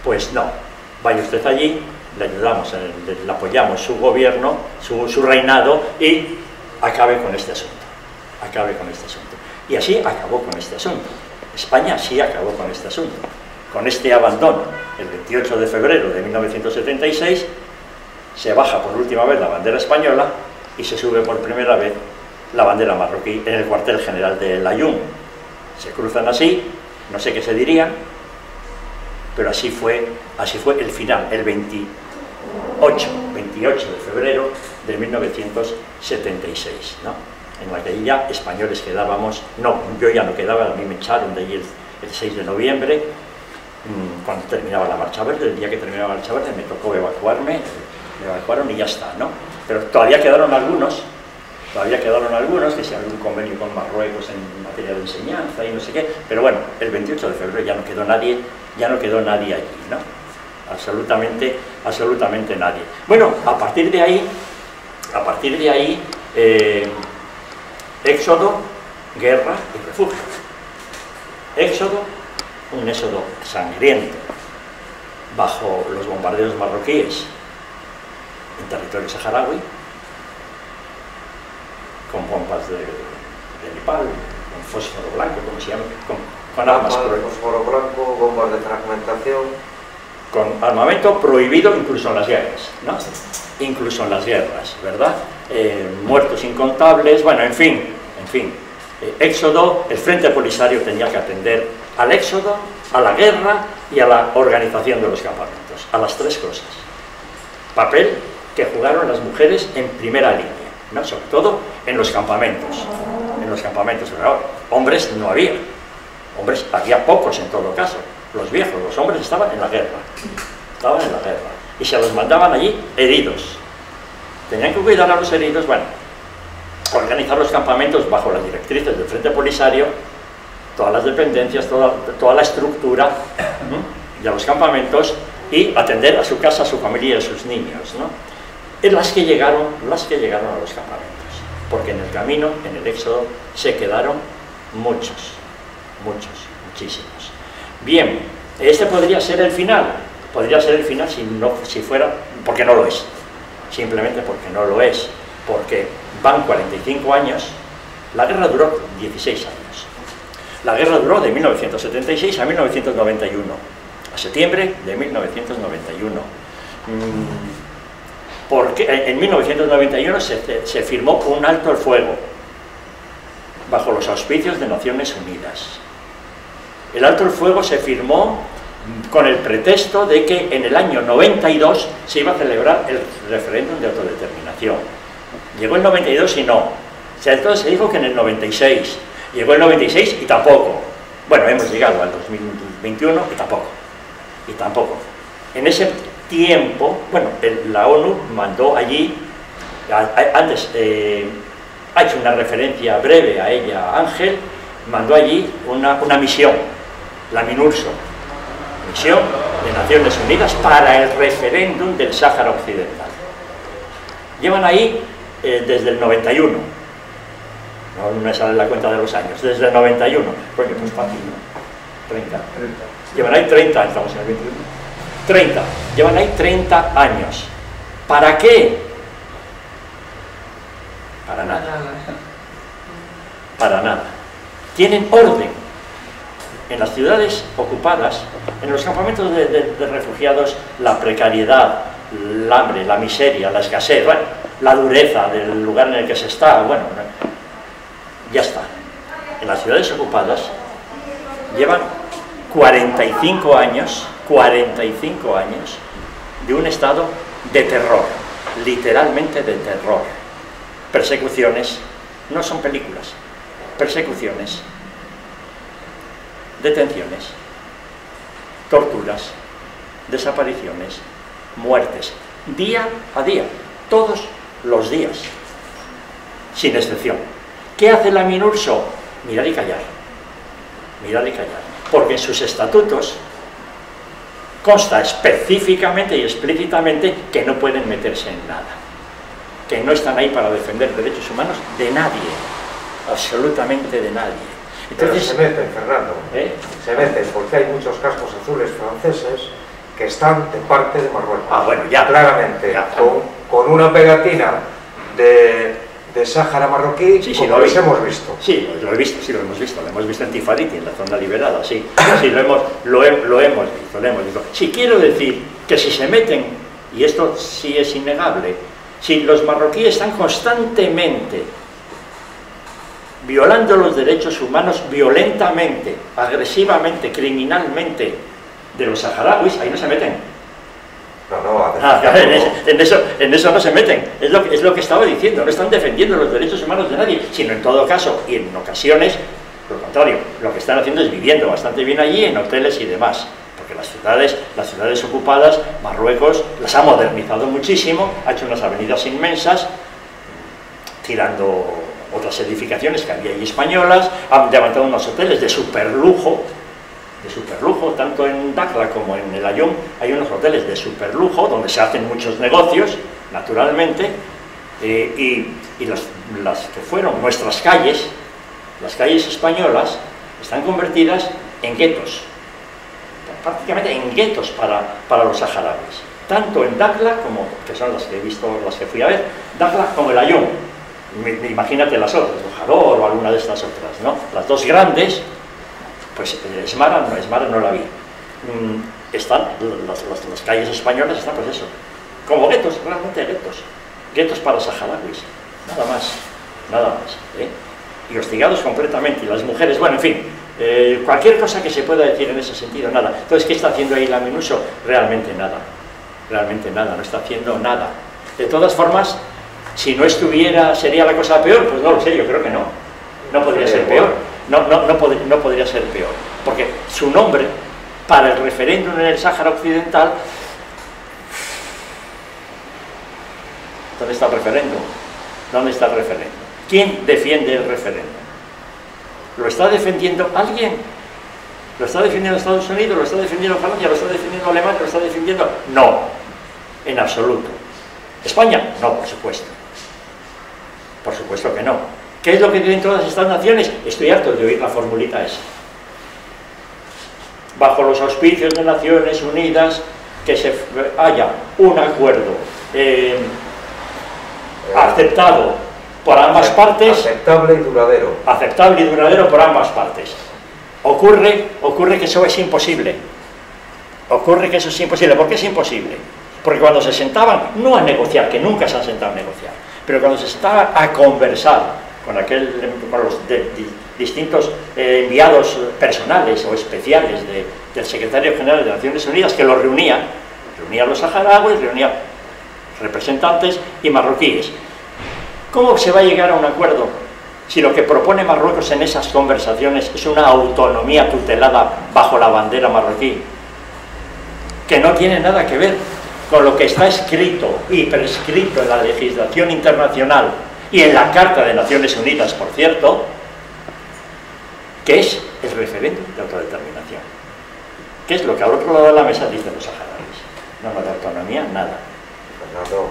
Speaker 2: pues no, vaya usted allí, le ayudamos, le, apoyamos su gobierno, su, su reinado y acabe con este asunto, acabe con este asunto. Y así acabó con este asunto. España sí acabó con este asunto. Con este abandono, el 28 de febrero de 1976, se baja por última vez la bandera española y se sube por primera vez la bandera marroquí en el cuartel general de Layún. Se cruzan así, no sé qué se diría, pero así fue, así fue el final, el 20, 8, 28 de febrero de 1976, ¿no? en la españoles quedábamos, no, yo ya no quedaba, a mí me echaron de allí el, el 6 de noviembre, mm, cuando terminaba la marcha verde, el día que terminaba la marcha verde me tocó evacuarme, me evacuaron y ya está, ¿no? Pero todavía quedaron algunos, todavía quedaron algunos, que abrió un convenio con Marruecos en materia de enseñanza y no sé qué, pero bueno, el 28 de febrero ya no quedó nadie, ya no quedó nadie allí, ¿no? Absolutamente, absolutamente nadie. Bueno, a partir de ahí, a partir de ahí, eh, éxodo, guerra y refugio. Éxodo, un éxodo sangriento, bajo los bombardeos marroquíes en territorio saharaui, con bombas de, de Nepal, con fósforo blanco, como se llama, con, con armas pro-
Speaker 1: fósforo blanco, bombas de fragmentación.
Speaker 2: con armamento prohibido incluso en las guerras, ¿no? Incluso en las guerras, ¿verdad? Eh, muertos incontables, bueno, en fin, en fin. Eh, éxodo, el Frente Polisario tenía que atender al éxodo, a la guerra y a la organización de los campamentos, a las tres cosas. Papel que jugaron las mujeres en primera línea, ¿no? sobre todo en los campamentos. En los campamentos, hombres no había, hombres había pocos en todo caso, los viejos, los hombres estaban en la guerra, estaban en la guerra, y se los mandaban allí heridos. Tenían que cuidar a los heridos, bueno, organizar los campamentos bajo las directrices del Frente Polisario, todas las dependencias, toda, toda la estructura de los campamentos y atender a su casa, a su familia a sus niños, ¿no? En las que llegaron, las que llegaron a los campamentos, porque en el camino, en el éxodo, se quedaron muchos, muchos, muchísimos. Bien, este podría ser el final, podría ser el final si, no, si fuera, porque no lo es, simplemente porque no lo es, porque van 45 años, la guerra duró 16 años. La guerra duró de 1976 a 1991, a septiembre de 1991. Mm, Porque en- en 1991 se, se firmó un alto el fuego bajo los auspicios de Naciones Unidas. El alto el fuego se firmó con el pretexto de que en el año 92 se iba a celebrar el referéndum de autodeterminación. Llegó el 92 y no. Entonces se dijo que en el 96. Llegó el 96 y tampoco. Bueno, hemos llegado al 2021 y tampoco. Y tampoco. En ese tiempo, bueno, el- la ONU mandó allí, a- a- antes eh, ha hecho una referencia breve a ella, Ángel, mandó allí una, una misión, la MINURSO, misión de Naciones Unidas para el referéndum del Sáhara Occidental. Llevan ahí eh, desde el 91, no me sale la cuenta de los años, desde el 91, coño, pues fácil, ¿no? 30. Llevan ahí 30, estamos en el 21. 30, llevan ahí 30 años. ¿Para qué? Para nada. Para nada. Tienen orden. En las ciudades ocupadas, en los campamentos de, de- de refugiados, la precariedad, el hambre, la miseria, la escasez, bueno, la dureza del lugar en el que se está, bueno, ya está. En las ciudades ocupadas llevan 45 años, 45 años de un estado de terror, literalmente de terror. Persecuciones, no son películas, persecuciones, detenciones, torturas, desapariciones, muertes, día a día, todos los días, sin excepción. ¿Qué hace la MINURSO? Mirar y callar, mirar y callar, porque en sus estatutos consta específicamente y explícitamente que no pueden meterse en nada, que no están ahí para defender derechos humanos de nadie, absolutamente de nadie.
Speaker 4: Pero
Speaker 2: Entonces,
Speaker 4: se meten, Fernando.
Speaker 2: ¿eh?
Speaker 4: Se meten porque hay muchos cascos azules franceses que están de parte de Marruecos.
Speaker 2: Ah, bueno, ya.
Speaker 4: Claramente.
Speaker 2: Ya.
Speaker 4: Con, con una pegatina de, de Sáhara marroquí,
Speaker 2: Sí, sí,
Speaker 4: como
Speaker 2: lo
Speaker 4: los
Speaker 2: vi.
Speaker 4: hemos visto.
Speaker 2: Sí, lo he visto, sí lo hemos visto, lo hemos visto en Tifariti, en la zona liberada, sí, sí, lo hemos, lo, he- lo hemos visto, lo hemos visto. Sí, quiero decir que si se meten, y esto sí es innegable, si los marroquíes están constantemente violando los derechos humanos violentamente, agresivamente, criminalmente de los saharauis, ahí no se meten.
Speaker 4: No, no,
Speaker 2: Ah, <laughs> en, eso, en, eso, en, eso, no se meten. Es lo, es lo que estaba diciendo. No están defendiendo los derechos humanos de nadie, sino en todo caso, y en ocasiones, por lo contrario, lo que están haciendo es viviendo bastante bien allí, en hoteles y demás. Porque las ciudades, las ciudades ocupadas, Marruecos las ha modernizado muchísimo, ha hecho unas avenidas inmensas, tirando otras edificaciones que había ahí españolas, han levantado unos hoteles de superlujo, de superlujo, tanto en Dakla como en el Ayón hay unos hoteles de superlujo donde se hacen muchos negocios, naturalmente, eh, y, y las, las que fueron nuestras calles, las calles españolas, están convertidas en guetos, prácticamente en guetos para, para los saharauis, tanto en Dakla como, que son las que he visto, las que fui a ver, Dakla como el Ayón, imagínate las otras, Ojador o alguna de estas otras, ¿no? Las dos grandes, pues eh, Esmara no, Esmara no la vi. Mm, están, las, las, las, calles españolas están pues eso, como guetos, realmente guetos, guetos para saharauis, nada más, nada más. ¿eh? Y hostigados completamente, y las mujeres, bueno, en fin, eh, cualquier cosa que se pueda decir en ese sentido, nada. Entonces, ¿qué está haciendo ahí la Minuso? Realmente nada, realmente nada, no está haciendo nada. De todas formas, si no estuviera, ¿sería la cosa peor? Pues no lo sé, yo creo que no. No podría ser peor. No, no, no, no podría ser peor. Porque su nombre, para el referéndum en el Sáhara Occidental, ¿dónde está el referéndum? ¿Dónde está el referéndum? ¿Quién defiende el referéndum? ¿Lo está defendiendo alguien? ¿Lo está defendiendo Estados Unidos? ¿Lo está defendiendo Francia? ¿Lo está defendiendo Alemania? ¿Lo está defendiendo...? No, en absoluto. ¿España? No, por supuesto. Por supuesto que no. ¿Qué es lo que tienen todas estas naciones? Estoy harto de oír la formulita esa. Bajo los auspicios de Naciones Unidas, que se haya un acuerdo eh, aceptado por ambas partes.
Speaker 4: Aceptable y duradero.
Speaker 2: Aceptable y duradero por ambas partes. Ocurre, ocurre que eso es imposible. Ocurre que eso es imposible. ¿Por qué es imposible? Porque cuando se sentaban, no a negociar, que nunca se han sentado a negociar, pero cuando se sentaban a conversar con, aquel, con los distintos eh, enviados personales o especiales de, del secretario general de Naciones Unidas, que los reunía, reunía a los saharauis, reunía representantes y marroquíes. ¿Cómo se va a llegar a un acuerdo si lo que propone Marruecos en esas conversaciones es una autonomía tutelada bajo la bandera marroquí? Que no tiene nada que ver con lo que está escrito y prescrito en la legislación internacional y en la Carta de Naciones Unidas, por cierto, que es el referéndum de autodeterminación. ¿Qué es lo que al otro lado de la mesa dicen los saharauis? No, no, de autonomía, nada.
Speaker 4: Fernando,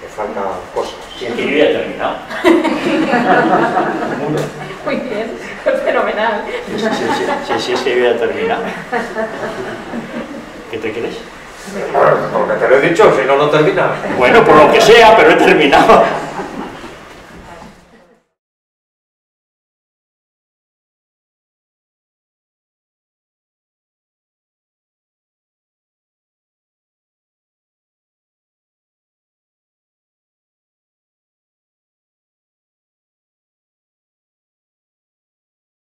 Speaker 4: te faltan cosas.
Speaker 2: Si es que yo ya he terminado. <laughs>
Speaker 3: Muy bien, fenomenal.
Speaker 2: Sí, sí, sí, sí, sí, es que yo ya he terminado. ¿Qué te crees?
Speaker 4: Porque te lo he dicho, si no, no termina.
Speaker 2: Bueno, por lo que sea, pero he terminado.